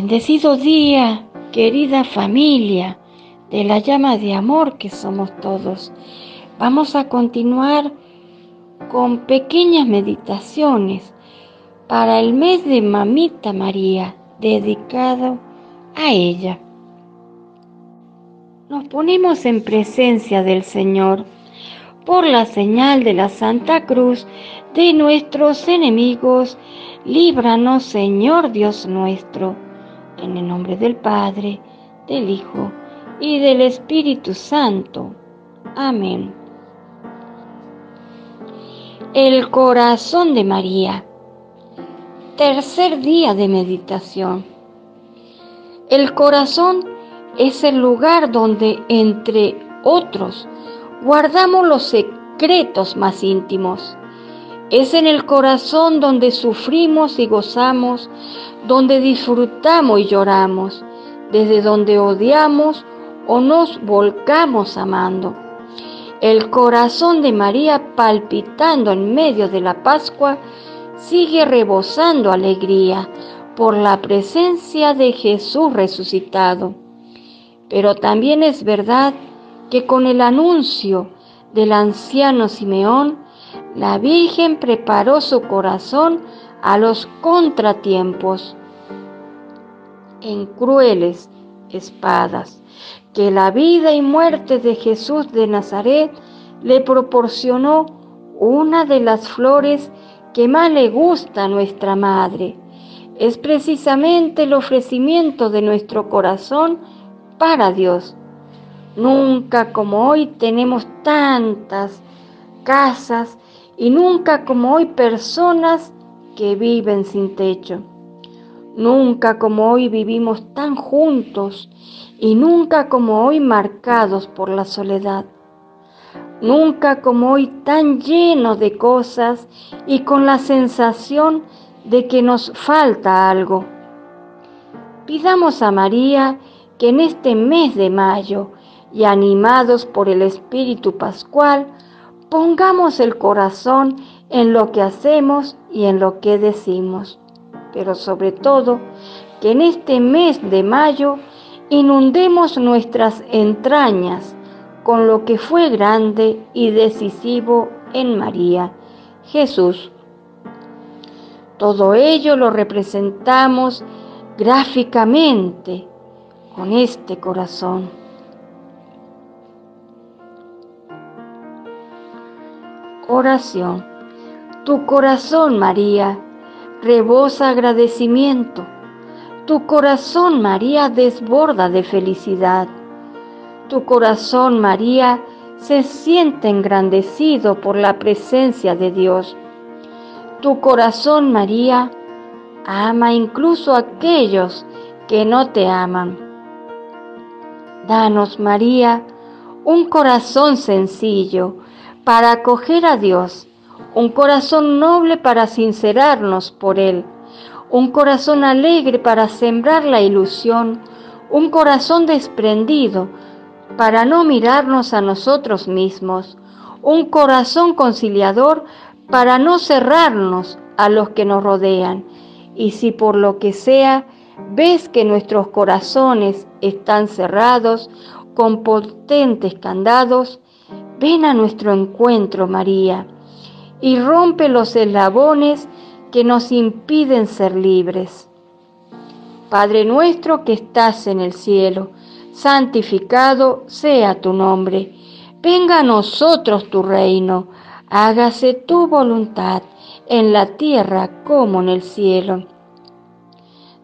Bendecido día, querida familia de la llama de amor que somos todos. Vamos a continuar con pequeñas meditaciones para el mes de Mamita María, dedicado a ella. Nos ponemos en presencia del Señor por la señal de la Santa Cruz de nuestros enemigos. Líbranos, Señor Dios nuestro en el nombre del Padre, del Hijo y del Espíritu Santo. Amén. El corazón de María. Tercer día de meditación. El corazón es el lugar donde, entre otros, guardamos los secretos más íntimos. Es en el corazón donde sufrimos y gozamos, donde disfrutamos y lloramos, desde donde odiamos o nos volcamos amando. El corazón de María palpitando en medio de la Pascua sigue rebosando alegría por la presencia de Jesús resucitado. Pero también es verdad que con el anuncio del anciano Simeón, la Virgen preparó su corazón a los contratiempos en crueles espadas que la vida y muerte de Jesús de Nazaret le proporcionó una de las flores que más le gusta a nuestra Madre. Es precisamente el ofrecimiento de nuestro corazón para Dios. Nunca como hoy tenemos tantas casas y nunca como hoy personas que viven sin techo. Nunca como hoy vivimos tan juntos y nunca como hoy marcados por la soledad. Nunca como hoy tan llenos de cosas y con la sensación de que nos falta algo. Pidamos a María que en este mes de mayo y animados por el Espíritu Pascual, Pongamos el corazón en lo que hacemos y en lo que decimos, pero sobre todo que en este mes de mayo inundemos nuestras entrañas con lo que fue grande y decisivo en María, Jesús. Todo ello lo representamos gráficamente con este corazón. Oración. Tu corazón, María, rebosa agradecimiento. Tu corazón, María, desborda de felicidad. Tu corazón, María, se siente engrandecido por la presencia de Dios. Tu corazón, María, ama incluso a aquellos que no te aman. Danos, María, un corazón sencillo, para acoger a Dios, un corazón noble para sincerarnos por Él, un corazón alegre para sembrar la ilusión, un corazón desprendido para no mirarnos a nosotros mismos, un corazón conciliador para no cerrarnos a los que nos rodean. Y si por lo que sea ves que nuestros corazones están cerrados con potentes candados, Ven a nuestro encuentro, María, y rompe los eslabones que nos impiden ser libres. Padre nuestro que estás en el cielo, santificado sea tu nombre. Venga a nosotros tu reino, hágase tu voluntad en la tierra como en el cielo.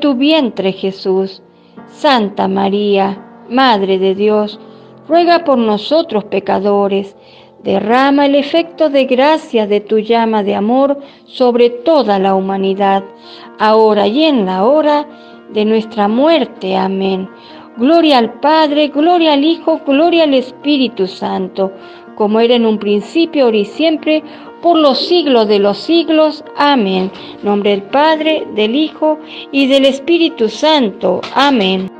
tu vientre Jesús. Santa María, Madre de Dios, ruega por nosotros pecadores, derrama el efecto de gracia de tu llama de amor sobre toda la humanidad, ahora y en la hora de nuestra muerte. Amén. Gloria al Padre, gloria al Hijo, gloria al Espíritu Santo, como era en un principio, ahora y siempre, por los siglos de los siglos. Amén. Nombre del Padre, del Hijo y del Espíritu Santo. Amén.